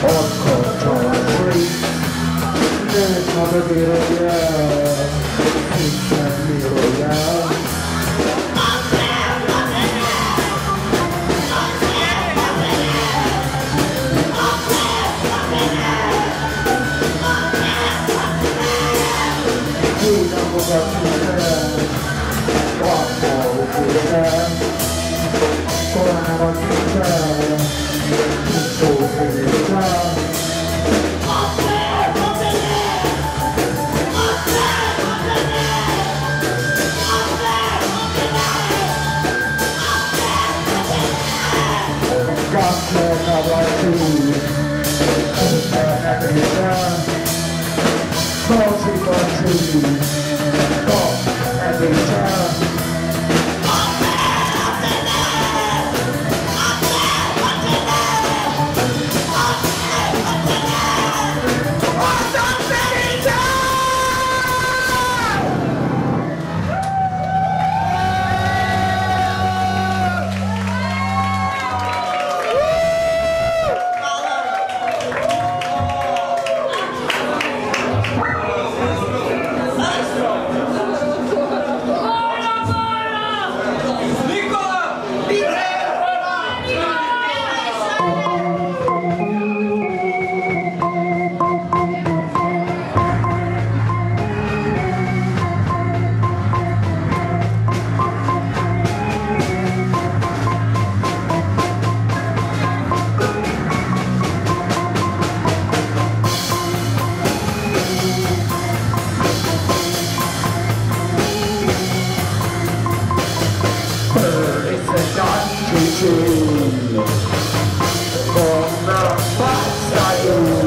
On control three. There's not a bit of yeah. It's a little yeah. Thank you. show. Thank